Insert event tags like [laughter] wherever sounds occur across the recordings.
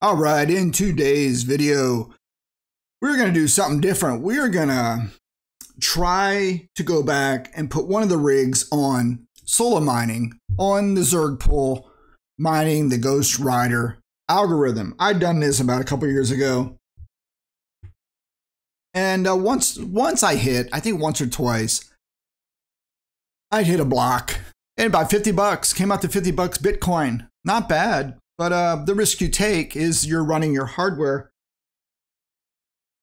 All right, in today's video, we're going to do something different. We're going to try to go back and put one of the rigs on solo mining on the Zerg pool, mining the Ghost Rider algorithm. I'd done this about a couple years ago. And uh, once once I hit, I think once or twice, I hit a block. And about 50 bucks, came out to 50 bucks Bitcoin. Not bad. But uh, the risk you take is you're running your hardware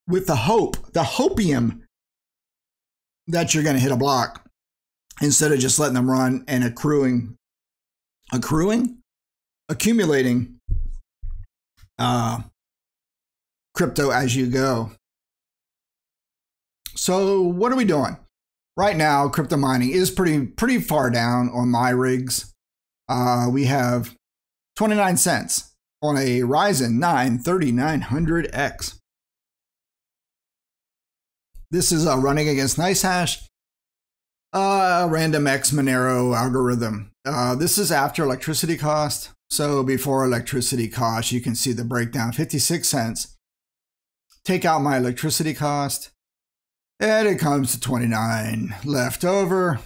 with the hope, the hopium that you're going to hit a block instead of just letting them run and accruing, accruing, accumulating uh, crypto as you go. So what are we doing? Right now, crypto mining is pretty pretty far down on my rigs. Uh, we have 29 cents on a Ryzen 9 3900X. This is uh, running against NiceHash, uh, RandomX Monero algorithm. Uh, this is after electricity cost. So before electricity cost, you can see the breakdown 56 cents. Take out my electricity cost, and it comes to 29 left over.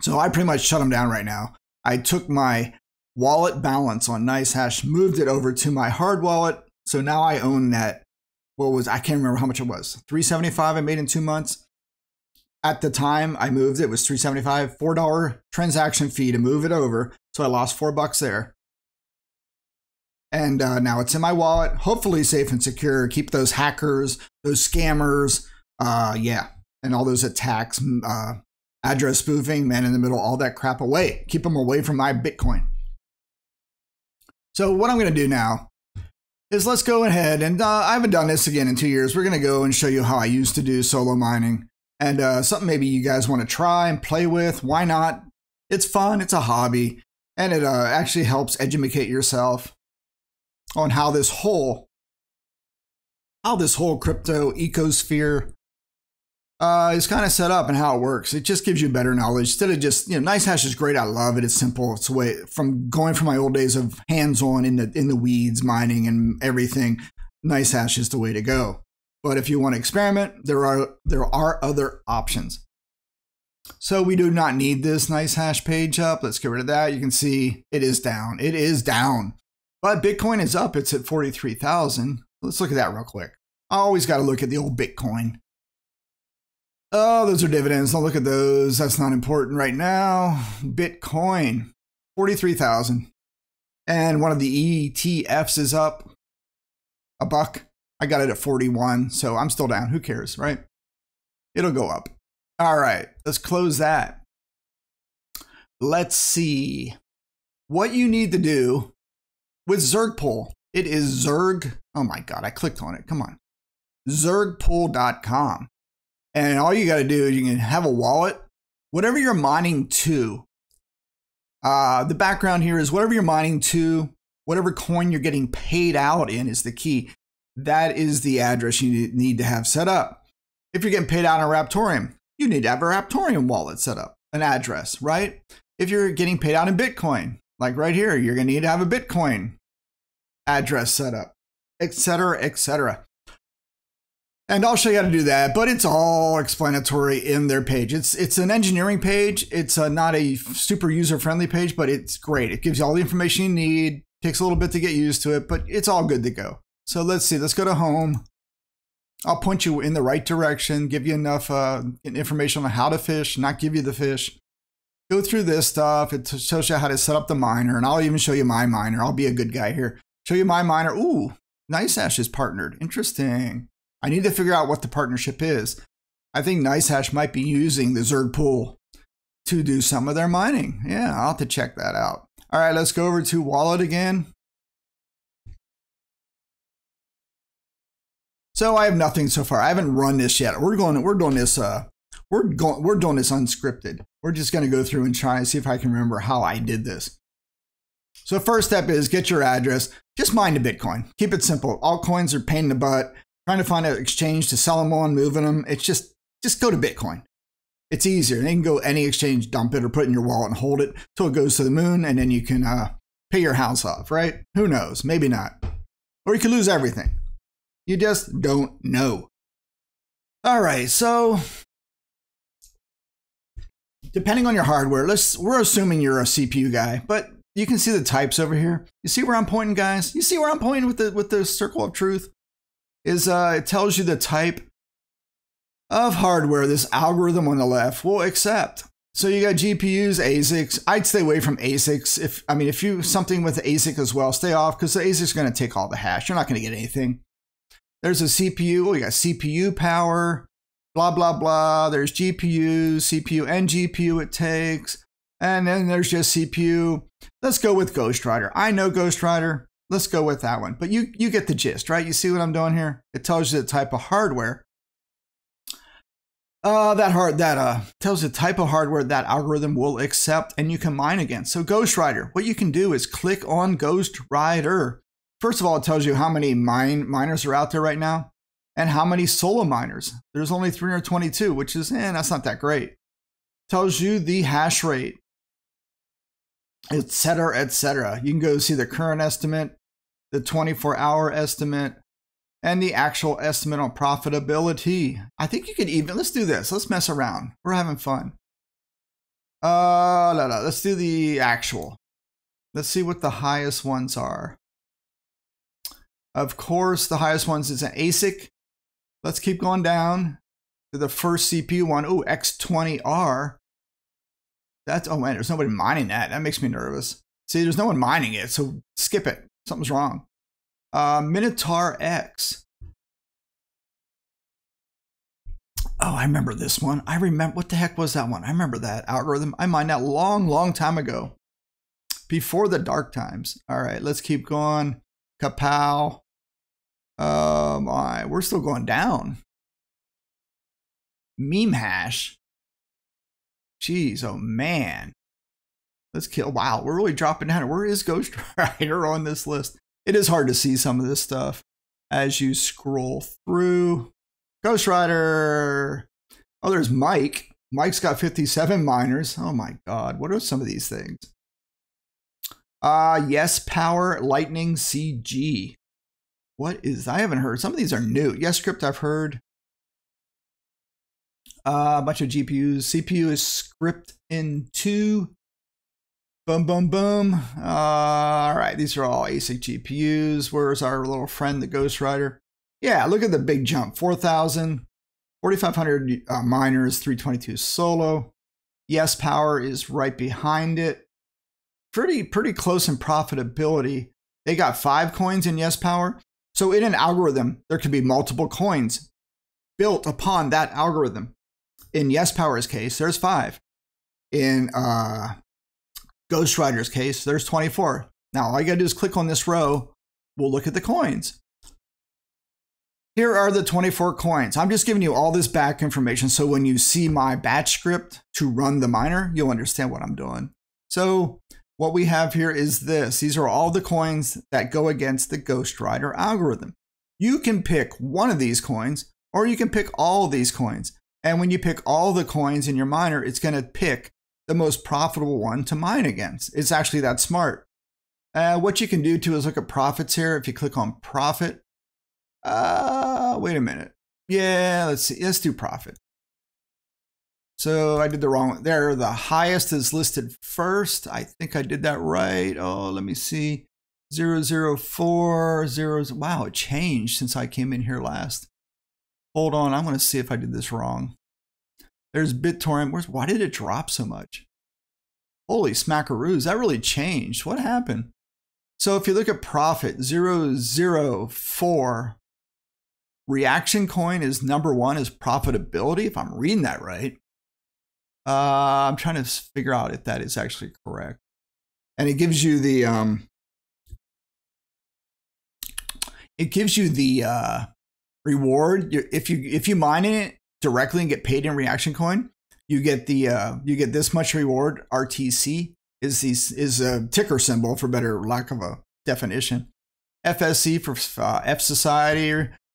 So I pretty much shut them down right now. I took my wallet balance on NiceHash, moved it over to my hard wallet. So now I own that. What was I can't remember how much it was. 375 I made in two months. At the time I moved it was 375, $4 transaction fee to move it over. So I lost four bucks there. And uh, now it's in my wallet, hopefully safe and secure. Keep those hackers, those scammers, uh, yeah, and all those attacks, uh, address spoofing, man in the middle, all that crap away. Keep them away from my Bitcoin. So what I'm going to do now is let's go ahead and uh, I haven't done this again in two years. We're going to go and show you how I used to do solo mining and uh, something maybe you guys want to try and play with. Why not? It's fun. It's a hobby and it uh, actually helps educate yourself on how this whole how this whole crypto ecosphere uh, is kind of set up and how it works. It just gives you better knowledge instead of just you know. NiceHash is great. I love it. It's simple. It's a way from going from my old days of hands-on in the in the weeds mining and everything. NiceHash is the way to go. But if you want to experiment, there are there are other options. So we do not need this NiceHash page up. Let's get rid of that. You can see it is down. It is down. But Bitcoin is up. It's at 43,000. Let's look at that real quick. I always got to look at the old Bitcoin. Oh, those are dividends. Don't look at those. That's not important right now. Bitcoin, 43,000. And one of the ETFs is up a buck. I got it at 41, so I'm still down. Who cares, right? It'll go up. All right, let's close that. Let's see what you need to do with Zergpool. It is Zerg. Oh my God, I clicked on it. Come on. Zergpool.com. And all you got to do is you can have a wallet, whatever you're mining to. Uh, the background here is whatever you're mining to, whatever coin you're getting paid out in is the key. That is the address you need to have set up. If you're getting paid out on Raptoreum, you need to have a Raptoreum wallet set up, an address, right? If you're getting paid out in Bitcoin, like right here, you're going to need to have a Bitcoin address set up, etc., etc. And I'll show you how to do that, but it's all explanatory in their page. It's it's an engineering page. It's a, not a super user friendly page, but it's great. It gives you all the information you need. Takes a little bit to get used to it, but it's all good to go. So let's see. Let's go to home. I'll point you in the right direction. Give you enough uh, information on how to fish, not give you the fish. Go through this stuff. It shows you how to set up the miner, and I'll even show you my miner. I'll be a good guy here. Show you my miner. Ooh, NiceHash is partnered. Interesting. I need to figure out what the partnership is. I think NiceHash might be using the Zerg pool to do some of their mining. Yeah, I'll have to check that out. All right, let's go over to wallet again. So I have nothing so far. I haven't run this yet. We're going. We're doing this. Uh, we're going. We're doing this unscripted. We're just going to go through and try and see if I can remember how I did this. So first step is get your address. Just mine the Bitcoin. Keep it simple. Altcoins are pain in the butt trying to find an exchange to sell them on, moving them. It's just just go to Bitcoin. It's easier. They can go any exchange, dump it, or put it in your wallet and hold it till it goes to the moon, and then you can uh, pay your house off. Right? Who knows? Maybe not. or you could lose everything. You just don't know. All right, so depending on your hardware, let's we're assuming you're a CPU guy, but you can see the types over here. You see where I'm pointing, guys? You see where I'm pointing with the with the circle of truth? Is uh it tells you the type of hardware this algorithm on the left will accept. So you got GPUs, ASICs. I'd stay away from ASICs. If I mean, if you something with ASIC as well, stay off because the ASIC's going to take all the hash. You're not going to get anything. There's a CPU. Oh, you got CPU power, blah blah blah. There's GPU, CPU, and GPU it takes, and then there's just CPU. Let's go with Ghost Rider. I know Ghost Rider. Let's go with that one. But you you get the gist, right? You see what I'm doing here? It tells you the type of hardware uh, that hard that uh tells you the type of hardware that algorithm will accept and you can mine against. So Ghost Rider, what you can do is click on Ghost Rider. First of all, it tells you how many mine miners are out there right now and how many solo miners. There's only 322, which is eh, that's not that great. Tells you the hash rate, etc., etc. You can go see the current estimate, the 24 hour estimate, and the actual estimate on profitability. I think you could even, let's do this. Let's mess around. We're having fun. Uh, no, no, let's do the actual. Let's see what the highest ones are. Of course, the highest ones is an ASIC. Let's keep going down to the first CPU one. Oh, X20R. That's, oh man, there's nobody mining that. That makes me nervous. See, there's no one mining it, so skip it. Something's wrong. Uh, Minotaur X. Oh, I remember this one. I remember what the heck was that one? I remember that algorithm. I mined that long, long time ago. Before the dark times. All right, let's keep going. KawPow. Um, all right, we're still going down. Meme hash. Jeez, oh man. Let's kill. Wow, we're really dropping down. Where is Ghost [laughs] Rider on this list? it is hard to see some of this stuff as you scroll through. Ghost Rider. Oh, there's Mike. Mike's got 57 miners. Oh my God. What are some of these things? Uh, yes, Power Lightning CG. What is, I haven't heard. Some of these are new. Yes, Script I've heard. Uh, a bunch of GPUs. CPU is script in two. Boom, boom, boom. Uh, all right, these are all ASIC GPUs. Where's our little friend, the Ghost Rider? Yeah, look at the big jump 4,000, 4,500 uh, miners, 322 solo. Yes, power is right behind it. Pretty, pretty close in profitability. They got five coins in Yes Power. So in an algorithm, there could be multiple coins built upon that algorithm. In Yes Power's case, there's five. In uh, Ghost Rider's case, there's 24. Now, all you gotta do is click on this row. We'll look at the coins. Here are the 24 coins. I'm just giving you all this back information so when you see my batch script to run the miner, you'll understand what I'm doing. So what we have here is this. These are all the coins that go against the Ghost Rider algorithm. You can pick one of these coins or you can pick all these coins. And when you pick all the coins in your miner, it's going to pick the most profitable one to mine against. It's actually that smart. Uh, what you can do too is look at profits here. If you click on profit, uh, wait a minute. Yeah, let's see. Let's do profit. So I did the wrong one there. The highest is listed first. I think I did that right. Oh, let me see. 004, zero, wow, it changed since I came in here last. Hold on, I'm to see if I did this wrong. There's BitTorrent. Where's, why did it drop so much? Holy smackaroos, that really changed. What happened? So if you look at profit 004, reaction coin is number one is profitability, if I'm reading that right. Uh, I'm trying to figure out if that is actually correct. And it gives you the um, it gives you the uh, reward if you if you mine it directly and get paid in reaction coin, you get the uh, you get this much reward. RTC is these is a ticker symbol for better lack of a definition. FSC for uh, F Society,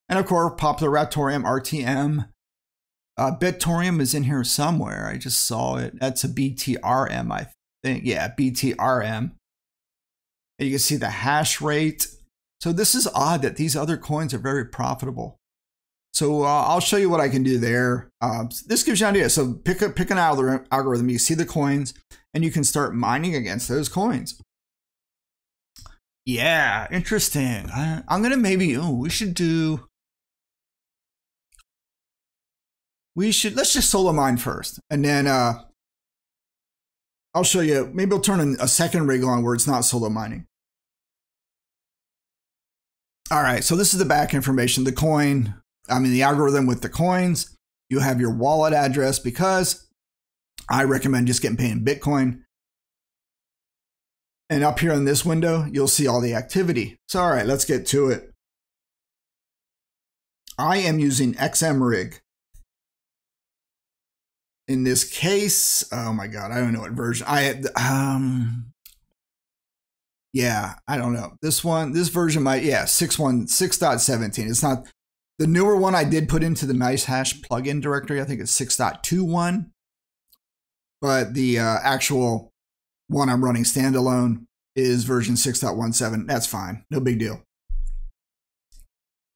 and of course Popular Raptoreum RTM. Uh, Bitoreum is in here somewhere. I just saw it. That's a BTRM, I think. Yeah, BTRM. And you can see the hash rate. So this is odd that these other coins are very profitable. So uh, I'll show you what I can do there. Uh, this gives you an idea. So pick a, pick an algorithm. You see the coins, and you can start mining against those coins. Yeah, interesting. I, I'm gonna maybe. Oh, we should do. We should let's just solo mine first, and then uh, I'll show you. Maybe I'll turn a second rig on where it's not solo mining. All right, so this is the back information. The coin, I mean, the algorithm with the coins. You have your wallet address because I recommend just getting paid in Bitcoin. And up here in this window, you'll see all the activity. So, all right, let's get to it. I am using XMRig. In this case, oh my God, I don't know what version. I, um, yeah, I don't know. This one, this version might, yeah, 6.1, 6.17. It's not the newer one I did put into the NiceHash plugin directory. I think it's 6.21. But the uh, actual one I'm running standalone is version 6.17. That's fine. No big deal.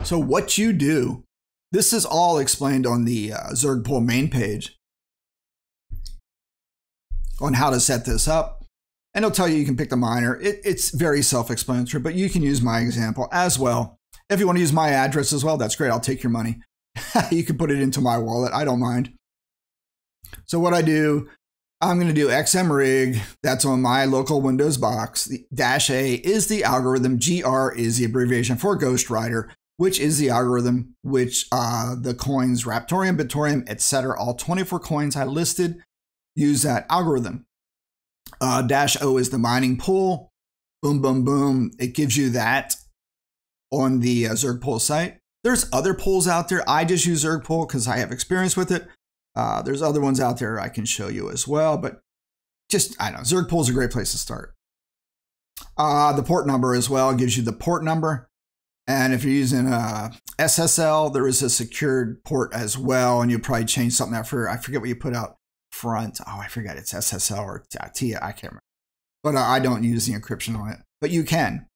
So what you do, this is all explained on the uh, main page on how to set this up. And it'll tell you you can pick the miner. It, it's very self-explanatory, but you can use my example as well. If you want to use my address as well, that's great. I'll take your money. [laughs] you can put it into my wallet. I don't mind. So what I do, I'm going to do XMRig. That's on my local Windows box. The dash A is the algorithm. GR is the abbreviation for Ghost Rider, which is the algorithm which uh, the coins Raptoreum, Bitoreum, etc. All 24 coins I listed use that algorithm. Uh, dash O is the mining pool. Boom, boom, boom. It gives you that on the uh, Zerg pool site. There's other pools out there. I just use Zerg pool because I have experience with it. Uh, there's other ones out there I can show you as well, but just, I don't know, Zerg pool is a great place to start. Uh, the port number as well gives you the port number. And if you're using uh, SSL, there is a secured port as well. And you probably change something after, I forget what you put out front. Oh, I forget it's SSL or TIA. I can't remember. But uh, I don't use the encryption on it. But you can.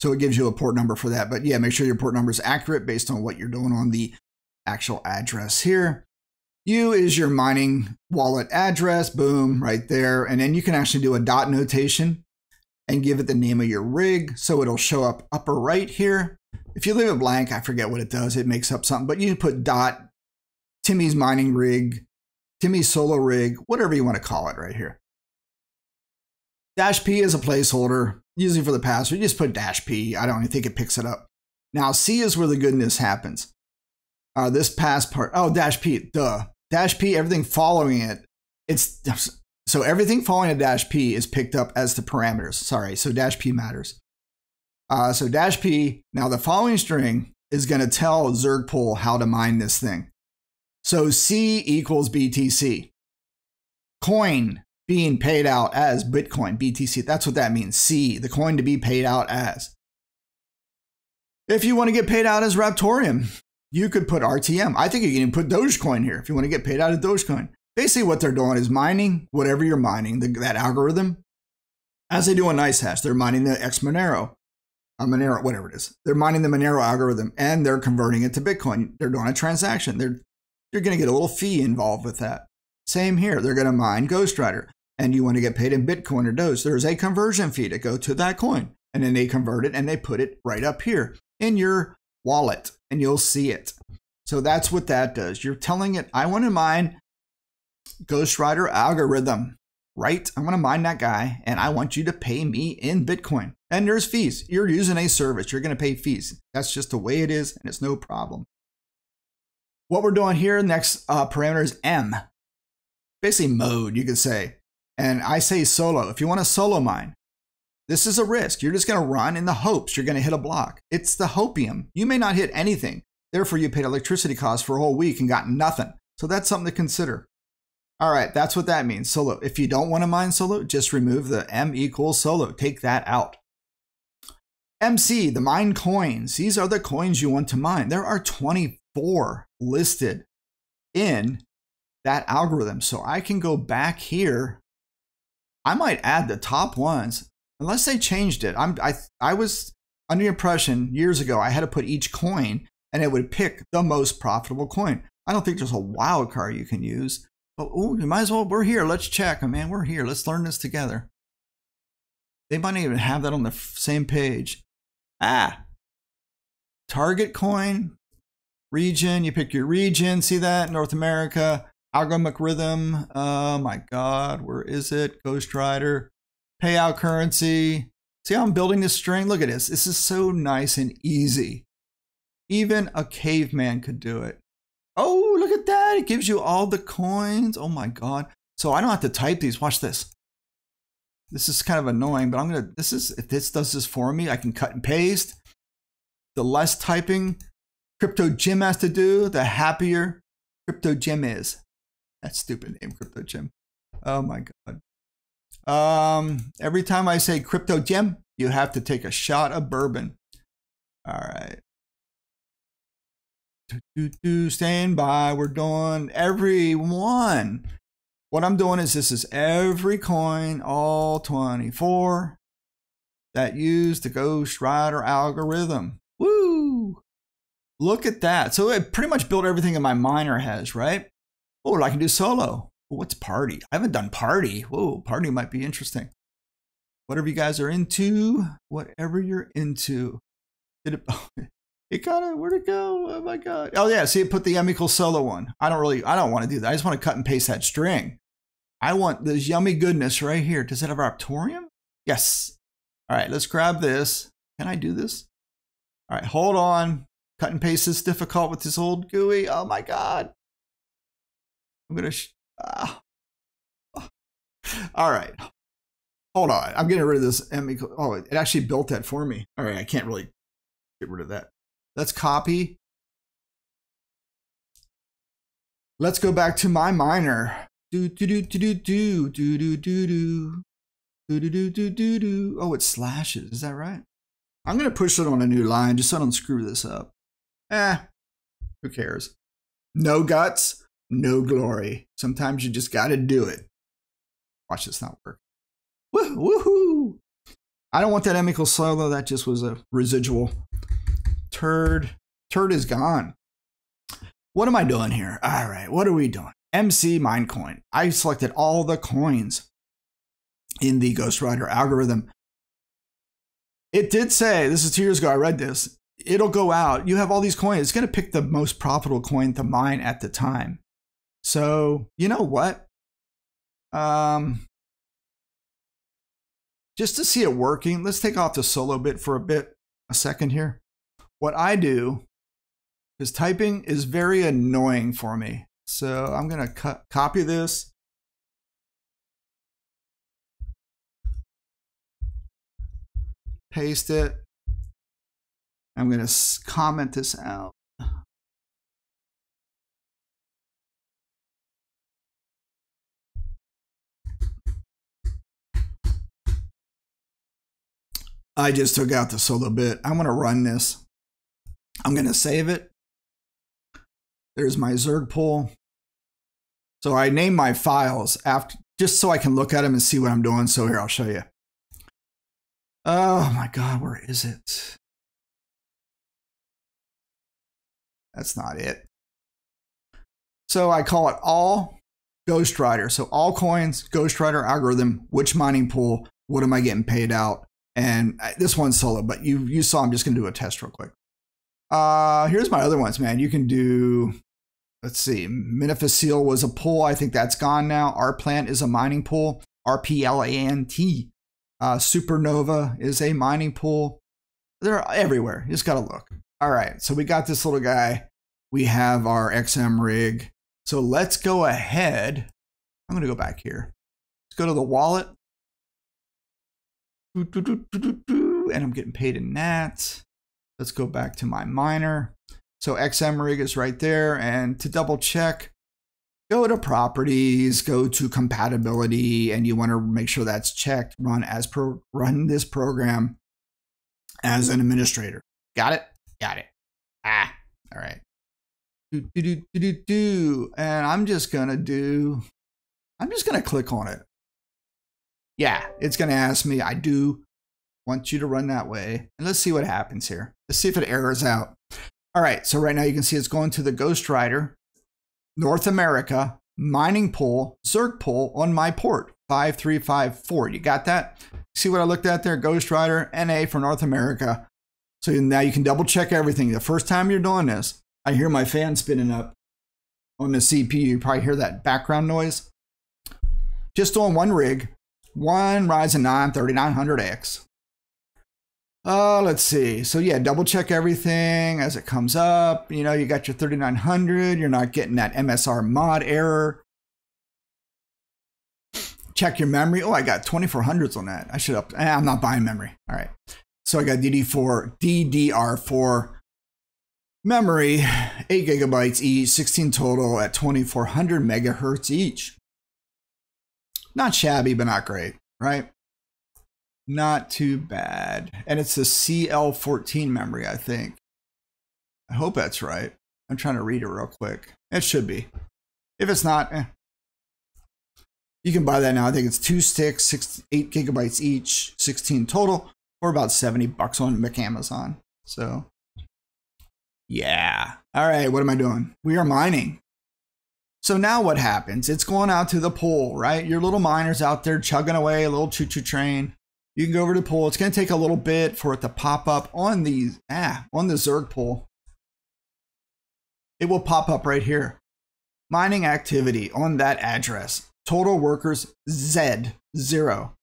So it gives you a port number for that. But yeah, make sure your port number is accurate based on what you're doing on the actual address here. U is your mining wallet address. Boom, right there. And then you can actually do a dot notation and give it the name of your rig. So it'll show up upper right here. If you leave it blank, I forget what it does. It makes up something, but you put dot Timmy's mining rig Timmy's Solo Rig, whatever you want to call it right here. Dash P is a placeholder, usually for the password. You just put dash P. I don't even think it picks it up. Now C is where the goodness happens. Uh, this pass part, oh, dash P, duh. Dash P, everything following it, it's so everything following a dash P is picked up as the parameters. Sorry, so dash P matters. Uh, so dash P, now the following string is going to tell Zergpool how to mine this thing. So C equals BTC. Coin being paid out as Bitcoin, BTC. That's what that means. C, the coin to be paid out as. If you want to get paid out as Raptoreum, you could put RTM. I think you can even put Dogecoin here if you want to get paid out of Dogecoin. Basically, what they're doing is mining whatever you're mining, the, that algorithm, as they do on NiceHash. They're mining the X Monero, a Monero, whatever it is. They're mining the Monero algorithm and they're converting it to Bitcoin. They're doing a transaction. They're you're going to get a little fee involved with that. Same here. They're going to mine Ghostrider and you want to get paid in Bitcoin or Doge. There's a conversion fee to go to that coin. And then they convert it and they put it right up here in your wallet and you'll see it. So that's what that does. You're telling it, I want to mine Ghostrider algorithm, right? I want to mine that guy and I want you to pay me in Bitcoin. And there's fees. You're using a service. You're going to pay fees. That's just the way it is and it's no problem. What we're doing here, next uh, parameter is M. Basically mode, you could say. And I say solo. If you want to solo mine, this is a risk. You're just going to run in the hopes you're going to hit a block. It's the hopium. You may not hit anything. Therefore, you paid electricity costs for a whole week and got nothing. So that's something to consider. All right, that's what that means. Solo. If you don't want to mine solo, just remove the M equals solo. Take that out. MC, the mine coins. These are the coins you want to mine. There are 24 listed in that algorithm. So I can go back here. I might add the top ones unless they changed it. I'm I I was under the impression years ago I had to put each coin and it would pick the most profitable coin. I don't think there's a wild card you can use. But oh, you might as well. We're here. Let's check. man, we're here. Let's learn this together. They might even have that on the same page. Ah, target coin, region. You pick your region. See that? North America. Algorithmic rhythm. Oh my God, where is it? Ghost Rider. Payout currency. See how I'm building this string? Look at this. This is so nice and easy. Even a caveman could do it. Oh, look at that. It gives you all the coins. Oh my God. So I don't have to type these. Watch this. This is kind of annoying, but I'm going to, this is, if this does this for me, I can cut and paste. The less typing Crypto Jim has to do, the happier Crypto Jim is. That stupid name, Crypto Jim. Oh my God. Um, every time I say Crypto Jim, you have to take a shot of bourbon. All right. Do, stand by. We're doing every one. What I'm doing is this is every coin, all 24 that use the Ghost Rider algorithm. Woo! Look at that. So it pretty much built everything in my miner has, right? Oh, I can do solo. What's party? I haven't done party. Whoa, party might be interesting. Whatever you guys are into, whatever you're into. Did it, [laughs] it kind of where'd it go? Oh my god! Oh yeah, see, it put the M equals solo one. I don't really, I don't want to do that. I just want to cut and paste that string. I want this yummy goodness right here. Does it have Raptoreum? Yes. All right, let's grab this. Can I do this? All right, hold on. Cut and paste is difficult with this old GUI. Oh my god. I'm gonna. Ah. All right. Hold on. I'm getting rid of this Oh, it actually built that for me. All right, I can't really get rid of that. Let's copy. Let's go back to my miner. Do do do do do do do do do do do do do do do. Oh, it slashes. Is that right? I'm gonna push it on a new line just so I don't screw this up. Eh, who cares? No guts, no glory. Sometimes you just gotta do it. Watch this not work. Woo, woohoo! I don't want that equals solo. That just was a residual. Turd. Turd is gone. What am I doing here? All right, what are we doing? MC Minecoin. I selected all the coins in the Ghost Rider algorithm. It did say, this is two years ago, I read this. It'll go out. You have all these coins. It's going to pick the most profitable coin to mine at the time. So, you know what? Um, just to see it working, let's take off the solo bit for a bit, a second here. What I do is typing is very annoying for me. So I'm going to copy this. Paste it. I'm going to comment this out. I just took out the solo bit. I'm going to run this. I'm going to save it. There's my Zerg pool. So I name my files after just so I can look at them and see what I'm doing. So here, I'll show you. Oh my God, where is it? That's not it. So I call it all Ghost Rider. So all coins, Ghost Rider algorithm, which mining pool, what am I getting paid out? And this one's solo, but you you saw I'm just gonna do a test real quick. Uh, here's my other ones, man. You can do, let's see, Minifacil was a pool. I think that's gone now. Rplant is a mining pool. RPLANT. Uh, Supernova is a mining pool. They're everywhere. You just got to look. All right. So we got this little guy. We have our XM rig. So let's go ahead. I'm going to go back here. Let's go to the wallet. And I'm getting paid in NAT. Let's go back to my miner. So XMRig is right there. And to double check, go to properties, go to compatibility, and you want to make sure that's checked. Run as pro run this program as an administrator. Got it? Got it. Ah, all right. Do, do, do, do, do, do. And I'm just gonna do, I'm just gonna click on it. Yeah, it's gonna ask me, I do want you to run that way. And let's see what happens here. Let's see if it errors out. All right, so right now you can see it's going to the Ghost Rider, North America, mining pool, Zerg pool on my port, 5354. You got that? See what I looked at there? Ghost Rider, NA for North America. So now you can double check everything. The first time you're doing this, I hear my fan spinning up on the CPU. You probably hear that background noise. Just on one rig, one Ryzen 9 3900X. Uh, let's see. So yeah, double check everything as it comes up. You know, you got your 3900. You're not getting that MSR mod error. Check your memory. Oh, I got 2400s on that. I should up. Eh, I'm not buying memory. All right. So I got DD4, DDR4 memory, 8 gigabytes each, 16 total at 2400 megahertz each. Not shabby, but not great, right? Not too bad. And it's a CL14 memory, I think. I hope that's right. I'm trying to read it real quick. It should be. If it's not, eh. You can buy that now. I think it's two sticks, six, eight gigabytes each, 16 total, or about 70 bucks on Amazon. So, yeah. All right, what am I doing? We are mining. So now what happens? It's going out to the pool, right? Your little miner's out there chugging away, a little choo-choo train. You can go over to the pool. It's going to take a little bit for it to pop up on the ah on the Zerg pool. It will pop up right here. Mining activity on that address. Total workers Z zero.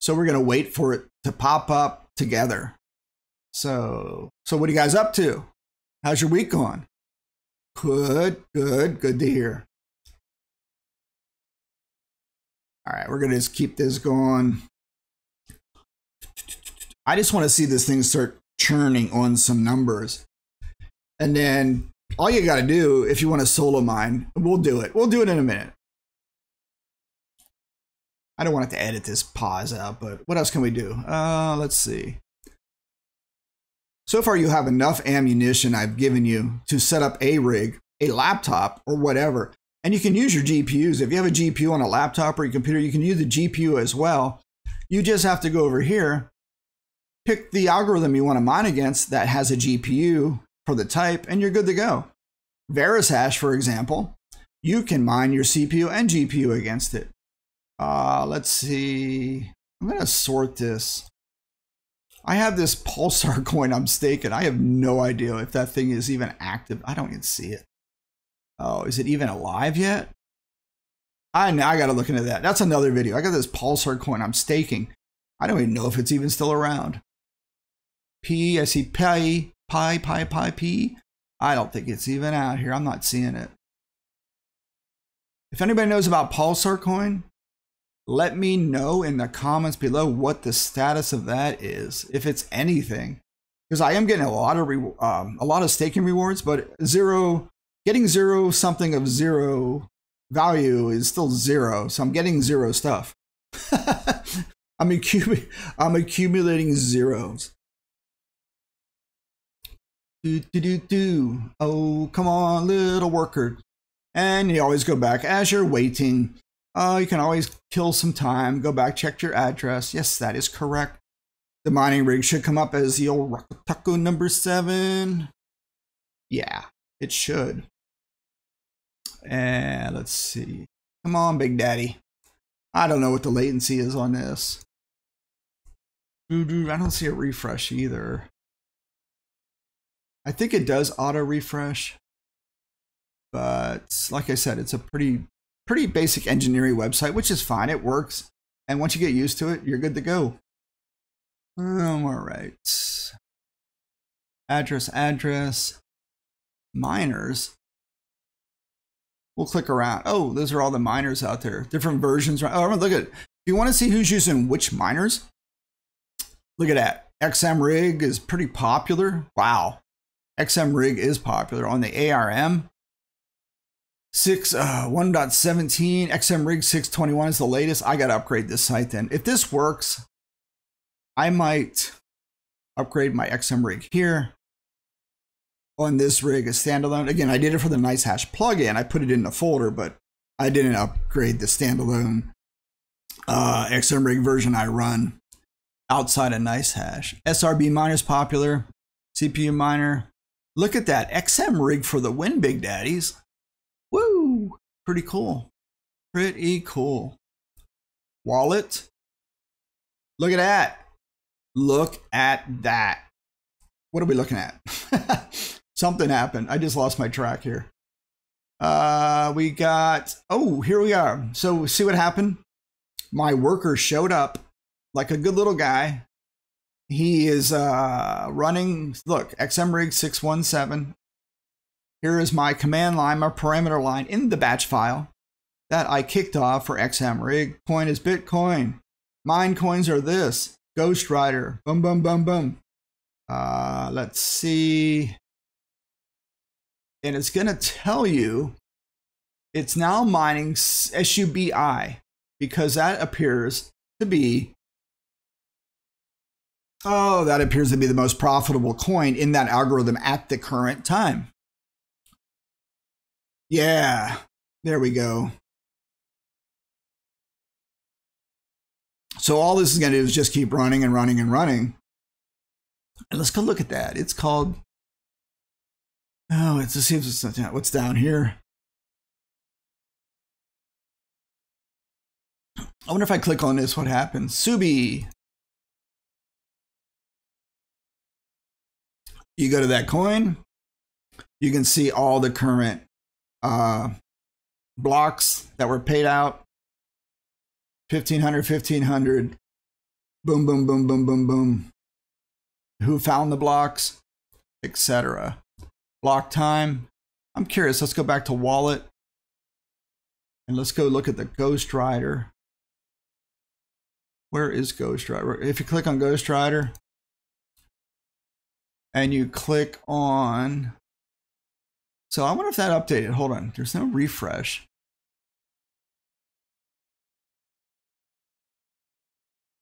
So we're going to wait for it to pop up together. So so what are you guys up to? How's your week going? Good, good, good to hear. All right, we're going to just keep this going. I just want to see this thing start churning on some numbers. And then all you got to do if you want to solo mine, we'll do it. We'll do it in a minute. I don't want to edit this pause out, but what else can we do? Uh, let's see. So far, you have enough ammunition I've given you to set up a rig, a laptop, or whatever. And you can use your GPUs. If you have a GPU on a laptop or your computer, you can use the GPU as well. You just have to go over here, pick the algorithm you want to mine against that has a GPU for the type, and you're good to go. VerusHash, for example, you can mine your CPU and GPU against it. Uh, let's see. I'm going to sort this. I have this Pulsar [laughs] coin I'm staking. I have no idea if that thing is even active. I don't even see it. Oh, is it even alive yet? I I got to look into that. That's another video. I got this Pulsar coin I'm staking. I don't even know if it's even still around. P, I see pi, pi, pi, pi, p. I don't think it's even out here. I'm not seeing it. If anybody knows about Pulsar coin, let me know in the comments below what the status of that is, if it's anything. Because I am getting a lot of um, a lot of staking rewards, but zero, getting zero something of zero value is still zero. So I'm getting zero stuff. [laughs] I'm, accum- I'm accumulating zeros. Do, do, do, do. Oh, come on, little worker. And you always go back as you're waiting uh, you can always kill some time, go back, check your address. Yes, that is correct. The mining rig should come up as the old Rocco Taco number seven. Yeah, it should. And let's see. Come on, Big Daddy. I don't know what the latency is on this. I don't see a refresh either. I think it does auto refresh. But like I said, it's a pretty pretty basic engineering website, which is fine. It works. And once you get used to it, you're good to go. Um, all right. Address, address, miners. We'll click around. Oh, those are all the miners out there. Different versions. Oh, look at it. If you want to see who's using which miners, look at that. XMRig is pretty popular. Wow. XMRig is popular on the ARM. 6 uh, 1.17 XMRig 621 is the latest. I got to upgrade this site then. If this works, I might upgrade my XMRig here on this rig as standalone. Again, I did it for the NiceHash plugin. I put it in the folder, but I didn't upgrade the standalone uh, XMRig version I run outside of NiceHash. SRB miner's popular, CPU miner. Look at that XMRig for the win, Big Daddies. Pretty cool. Pretty cool. Wallet. Look at that. Look at that. What are we looking at? [laughs] Something happened. I just lost my track here. Uh, we got, oh, here we are. So see what happened? My worker showed up like a good little guy. He is uh, running, look, XMRig 617. Here is my command line, my parameter line in the batch file that I kicked off for XMRig. Coin is Bitcoin. Mine coins are this Ghost Rider. Boom, boom, boom, boom. Uh, let's see. And it's going to tell you it's now mining SUBI because that appears to be Oh, that appears to be the most profitable coin in that algorithm at the current time. Yeah, there we go. So all this is going to do is just keep running and running and running. And let's go look at that. It's called. Oh, it just seems it's what's down here. I wonder if I click on this, what happens? Subi. You go to that coin, you can see all the current uh, blocks that were paid out 1500, 1500. Boom, boom, boom, boom, boom, boom. Who found the blocks, etc. Block time. I'm curious. Let's go back to wallet and let's go look at the Ghost Rider. Where is Ghost Rider? If you click on Ghost Rider, and you click on. So I wonder if that updated. Hold on. There's no refresh.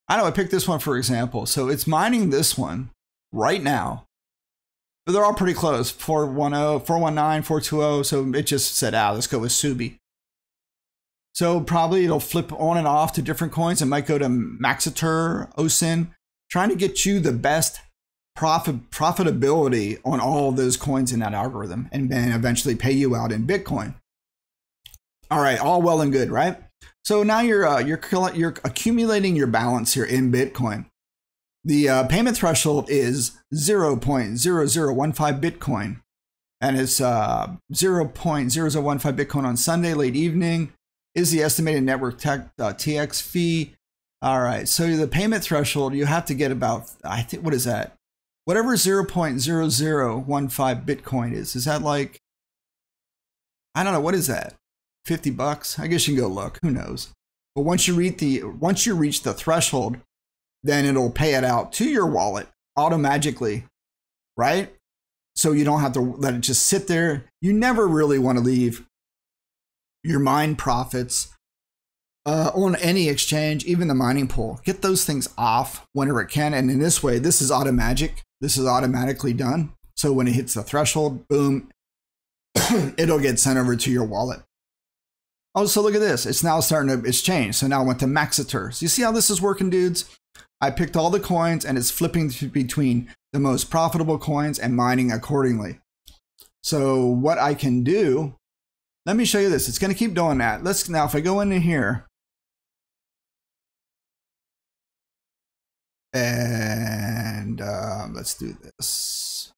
I know I picked this one for example. So it's mining this one right now. But they're all pretty close 410, 419, 420. So it just said, ah, let's go with Subi. So probably it'll flip on and off to different coins. It might go to Maxitur, OSIN, trying to get you the best profit profitability on all of those coins in that algorithm and then eventually pay you out in Bitcoin. All right, all well and good, right? So now you're uh, you're you're accumulating your balance here in Bitcoin. The uh, payment threshold is 0.0015 Bitcoin, and it's uh, 0.0015 Bitcoin on Sunday late evening. Is the estimated network tech, uh, TX fee? All right, so the payment threshold you have to get about I think what is that whatever 0.0015 Bitcoin is, is that like, I don't know, what is that? 50 bucks? I guess you can go look. Who knows? But once you reach the once you reach the threshold, then it'll pay it out to your wallet automatically, right? So you don't have to let it just sit there. You never really want to leave your mine profits uh, on any exchange, even the mining pool. Get those things off whenever it can. And in this way, this is automatic. This is automatically done. So when it hits the threshold, boom, [coughs] it'll get sent over to your wallet. Oh, so look at this. It's now starting to, it's changed. So now I went to Maxitur. So you see how this is working, dudes? I picked all the coins and it's flipping between the most profitable coins and mining accordingly. So what I can do, let me show you this. It's going to keep doing that. Let's now, if I go into here, And uh, let's do this.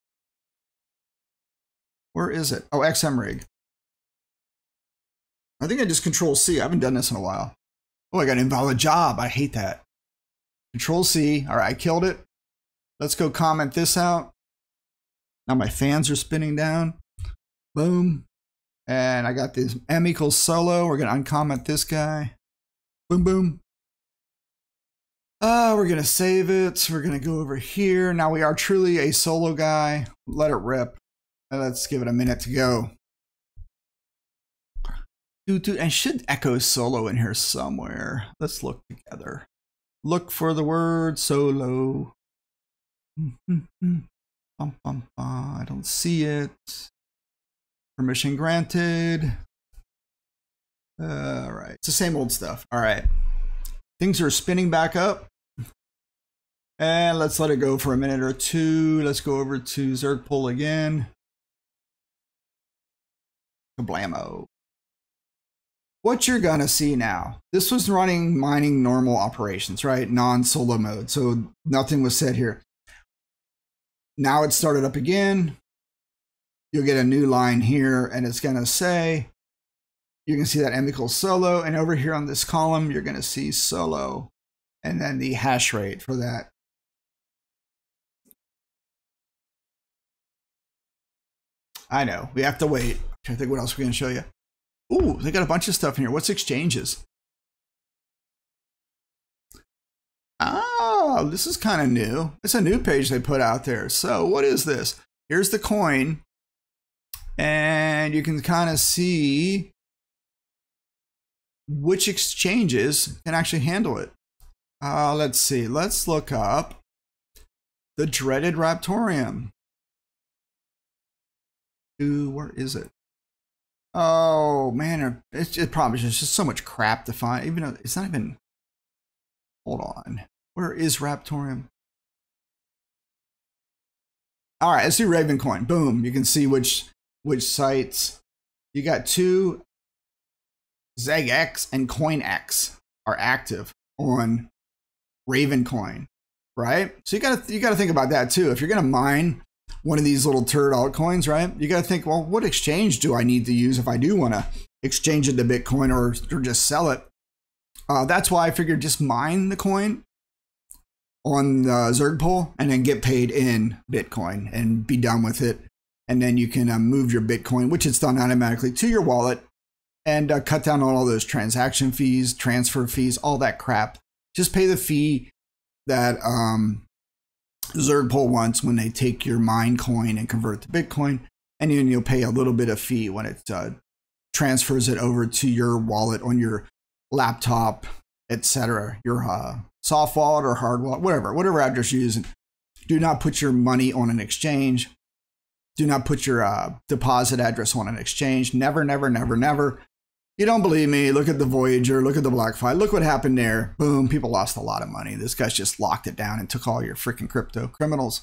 Where is it? Oh, XMRig. I think I just control C. I haven't done this in a while. Oh, I got an invalid job. I hate that. Control C. All right, I killed it. Let's go comment this out. Now my fans are spinning down. Boom. And I got this M equals solo. We're going to uncomment this guy. Boom, boom. Uh, we're to save it. We're to go over here. Now we are truly a solo guy. Let it rip. Let's give it a minute to go. Dude, dude, should echo solo in here somewhere. Let's look together. Look for the word solo. [laughs] I don't see it. Permission granted. Uh, all right. It's the same old stuff. All right. Things are spinning back up. And let's let it go for a minute or two. Let's go over to Zerg Pool again. Kablamo. What you're gonna see now, this was running mining normal operations, right? Non-solo mode, so nothing was said here. Now it started up again. You'll get a new line here, and it's gonna say, you can see that m equals solo, and over here on this column, you're gonna see solo, and then the hash rate for that. I know, we have to wait. I think what else we're gonna show you. Ooh, they got a bunch of stuff in here. What's exchanges? Oh, this is kind of new. It's a new page they put out there. So what is this? Here's the coin. And you can kind of see which exchanges can actually handle it. Uh, let's see. Let's look up the dreaded Raptoreum. Ooh, where is it? Oh man, it's it probably just so much crap to find. Even though it's not even. Hold on, where is Raptoreum? All right, let's do Ravencoin. Boom, you can see which which sites. You got two. XeggeX and CoinEx are active on Ravencoin, right? So you gotta you gotta think about that too. If you're gonna mine one of these little turd altcoins, right? You got to think, well, what exchange do I need to use if I do want to exchange it to Bitcoin or, or just sell it? Uh, that's why I figured just mine the coin on the Zergpool and then get paid in Bitcoin and be done with it. And then you can uh, move your Bitcoin, which it's done automatically, to your wallet and uh, cut down on all those transaction fees, transfer fees, all that crap. Just pay the fee that um, Zergpool once when they take your mine coin and convert to Bitcoin, and then you'll pay a little bit of fee when it uh, transfers it over to your wallet on your laptop, etc. Your uh, soft wallet or hard wallet, whatever, whatever address you use. Do not put your money on an exchange. Do not put your uh, deposit address on an exchange. Never, never, never, never. You don't believe me? Look at the Voyager. Look at the BlockFi. Look what happened there. Boom. People lost a lot of money. This guy's just locked it down and took all your freaking crypto criminals.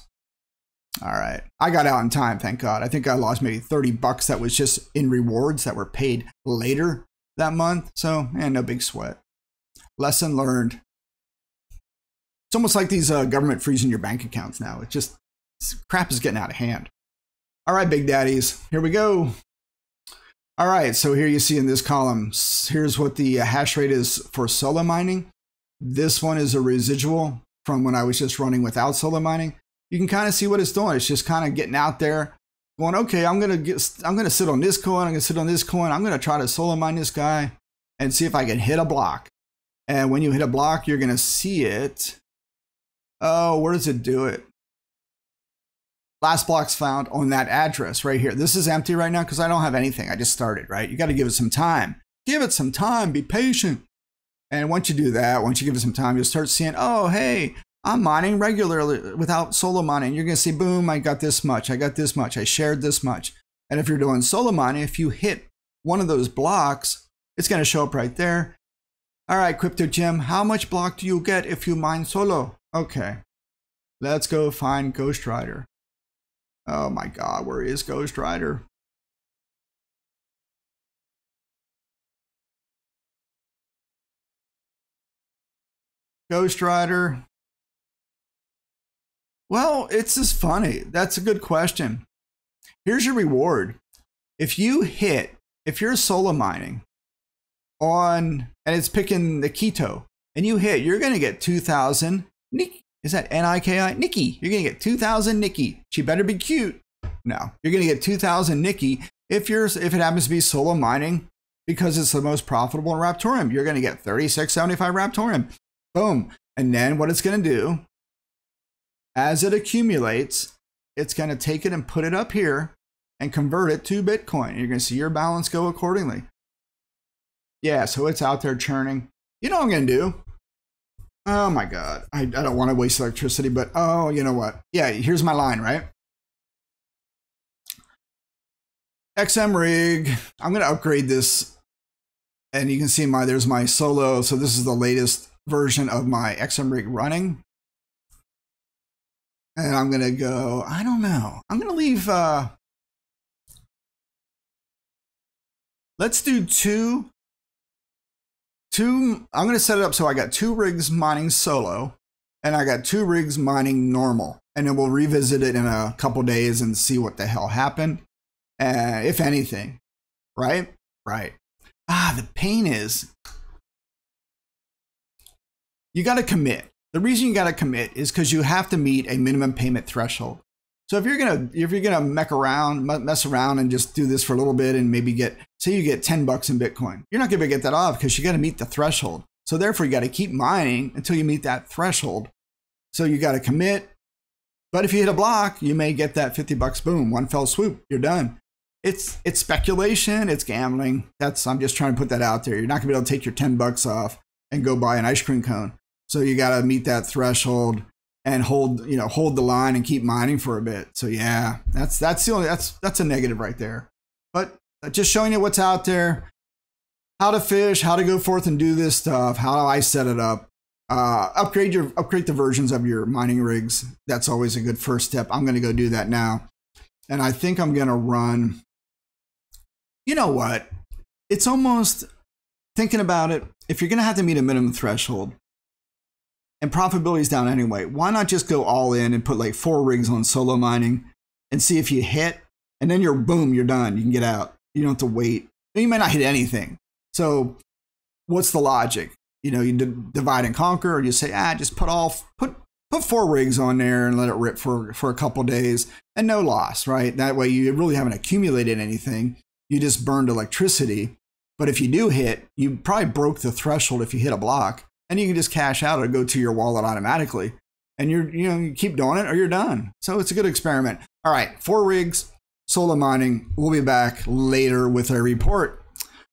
All right. I got out in time, thank God. I think I lost maybe 30 bucks that was just in rewards that were paid later that month. So, and no big sweat. Lesson learned. It's almost like these uh, government freezing your bank accounts now. It just, crap is getting out of hand. All right, big daddies, here we go. All right, so here you see in this column, here's what the uh, hash rate is for solo mining. This one is a residual from when I was just running without solo mining. You can kind of see what it's doing. It's just kind of getting out there, going, okay, I'm gonna get, I'm gonna sit on this coin, I'm gonna sit on this coin, I'm gonna try to solo mine this guy and see if I can hit a block. And when you hit a block, you're gonna see it. Oh, where does it do it? Last block's found on that address right here. This is empty right now because I don't have anything. I just started, right? You got to give it some time. Give it some time. Be patient. And once you do that, once you give it some time, you'll start seeing, oh, hey, I'm mining regularly without solo mining. You're going to see, boom, I got this much. I got this much. I shared this much. And if you're doing solo mining, if you hit one of those blocks, it's going to show up right there. All right, Crypto Jim, how much block do you get if you mine solo? Okay, let's go find Ghostrider. Oh my god, where is Ghostrider? Ghost Rider. Well, it's just funny. That's a good question. Here's your reward. If you hit, if you're solo mining on, and it's picking the keto, and you hit, you're going to get 2,000 is that N I K I? Nikki. You're going to get 2,000 Nikki. She better be cute. No, you're going to get 2,000 Nikki if you're if it happens to be solo mining because it's the most profitable in Raptoreum. You're going to get 3675 Raptoreum. Boom. And then what it's going to do, as it accumulates, it's going to take it and put it up here and convert it to Bitcoin. You're going to see your balance go accordingly. Yeah, so it's out there churning. You know what I'm going to do? Oh my God. I, I don't want to waste electricity, but oh, you know what? Yeah, here's my line, right? XMRig. I'm going to upgrade this. And you can see my, there's my solo. So this is the latest version of my XMRig running. And I'm going to go, I don't know. I'm going to leave, uh, let's do two, two, I'm going to set it up so I got two rigs mining solo and I got two rigs mining normal. And then we'll revisit it in a couple days and see what the hell happened, uh, if anything. Right? Right. Ah, the pain is you got to commit. The reason you got to commit is because you have to meet a minimum payment threshold. So if you're gonna if you're gonna mess around, mess around, and just do this for a little bit, and maybe get say you get ten bucks in Bitcoin, you're not gonna get that off because you got to meet the threshold. So therefore, you got to keep mining until you meet that threshold. So you got to commit. But if you hit a block, you may get that 50 bucks. Boom, one fell swoop, you're done. It's it's speculation, it's gambling. That's I'm just trying to put that out there. You're not gonna be able to take your 10 bucks off and go buy an ice cream cone. So you got to meet that threshold and hold, you know, hold the line and keep mining for a bit. So yeah, that's that's the only that's that's a negative right there. But just showing you what's out there, how to fish, how to go forth and do this stuff, how do I set it up. Uh, upgrade your upgrade the versions of your mining rigs. That's always a good first step. I'm going to go do that now, and I think I'm going to run. You know what? It's almost thinking about it. If you're going to have to meet a minimum threshold, and profitability is down anyway. Why not just go all in and put like four rigs on solo mining and see if you hit, and then you're boom, you're done. You can get out. You don't have to wait. You may not hit anything. So, what's the logic? You know, you divide and conquer, or you say, ah, just put all put put four rigs on there and let it rip for for a couple days and no loss, right? That way you really haven't accumulated anything. You just burned electricity. But if you do hit, you probably broke the threshold if you hit a block and you can just cash out or go to your wallet automatically. And you're, you know, you keep doing it or you're done. So it's a good experiment. All right, four rigs, solo mining. We'll be back later with a report.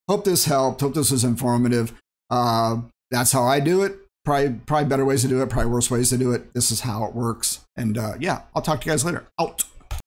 Hope this helped. Hope this was informative. Uh, that's how I do it. Probably, probably better ways to do it. Probably worse ways to do it. This is how it works. And uh, yeah, I'll talk to you guys later. Out.